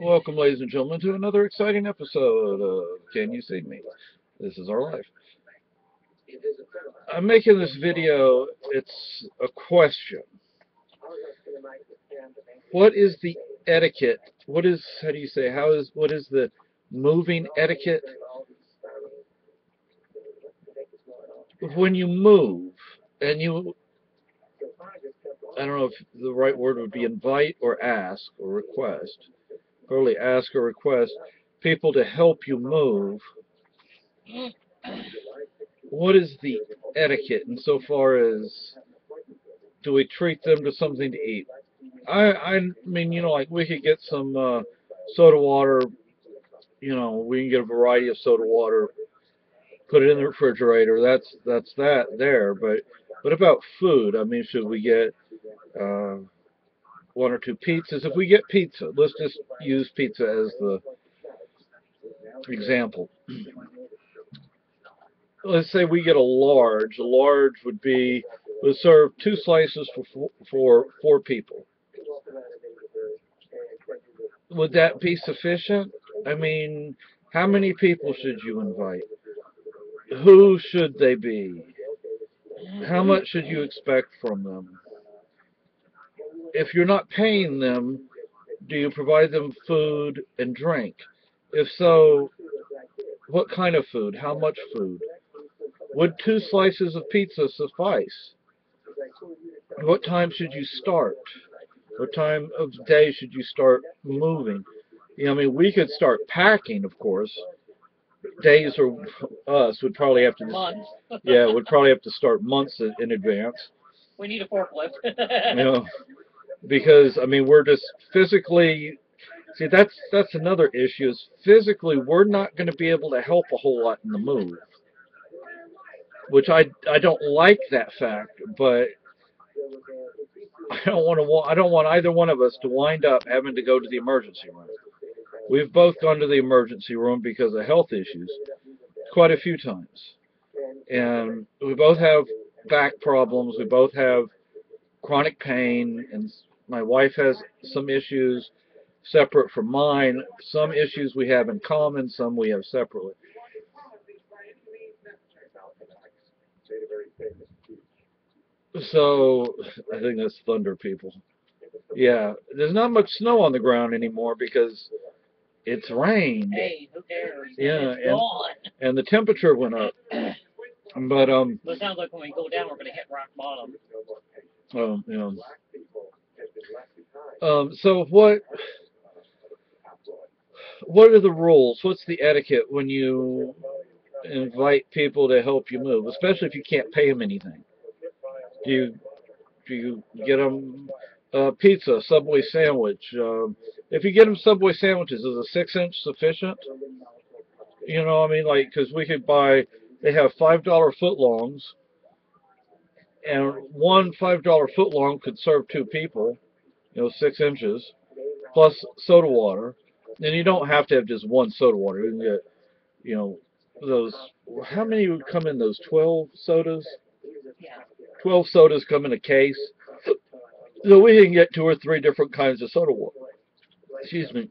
Welcome, ladies and gentlemen, to another exciting episode of Can You See Me? This is our life. I'm making this video, it's a question. What is the etiquette? What is, how do you say, how is, what is the moving etiquette? When you move, and you, I don't know if the right word would be invite or ask or request, probably ask or request people to help you move, what is the etiquette insofar as do we treat them to something to eat? I I mean, you know, like we could get some uh, soda water, you know, we can get a variety of soda water, put it in the refrigerator. That's that's that there. But what about food? I mean, should we get uh, one or two pizzas? If we get pizza, let's just use pizza as the example let's say we get a large. A large would be would serve two slices for four, for four people. Would that be sufficient? I mean, how many people should you invite? Who should they be? How much should you expect from them? If you're not paying them, do you provide them food and drink? If so, what kind of food? How much food? Would two slices of pizza suffice? What time should you start? What time of day should you start moving? You know, I mean, we could start packing, of course. Days or us would probably have to. Months. yeah, would probably have to start months in, advance. We need a forklift. You know, because I mean, we're just physically. See, that's that's another issue. Is physically, we're not going to be able to help a whole lot in the move which I I don't like that fact, but I don't want to I don't want either one of us to wind up having to go to the emergency room. We've both gone to the emergency room because of health issues quite a few times. And we both have back problems, we both have chronic pain and my wife has some issues separate from mine. Some issues we have in common, some we have separately. So, I think that's thunder, people. Yeah, there's not much snow on the ground anymore because it's rained. hey, who cares? Yeah, It's and- gone. And the temperature went up. But, um, But it sounds like when we go down, we're gonna hit rock bottom. um, you know. Um, so what, what are the rules? What's the etiquette when you invite people to help you move, especially if you can't pay them anything? Do you do you get them pizza, Subway sandwich? Um, if you get them Subway sandwiches, is a six inch sufficient? You know, what I mean, like, because we could buy. They have five dollar footlongs, and one five dollar footlong could serve two people. You know, six inches, plus soda water. And you don't have to have just one soda water. You can get, you know, those. How many would come in those twelve sodas? 12 sodas come in a case. So we can get two or three different kinds of soda water. Excuse me.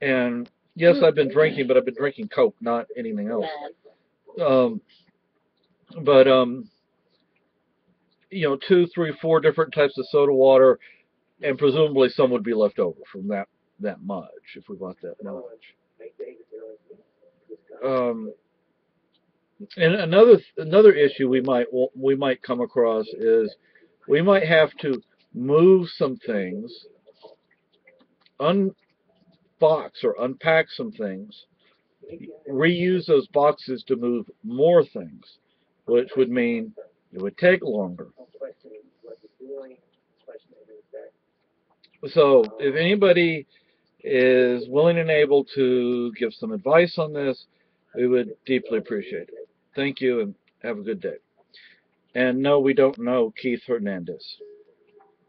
And yes, I've been drinking, but I've been drinking Coke, not anything else. Um, but, um, you know, two, three, four different types of soda water, and presumably some would be left over from that, that much, if we bought that much. Um, and another another issue we might we might come across is we might have to move some things, unbox or unpack some things, reuse those boxes to move more things, which would mean it would take longer. So if anybody is willing and able to give some advice on this, we would deeply appreciate it. Thank you and have a good day. And no, we don't know Keith Hernandez.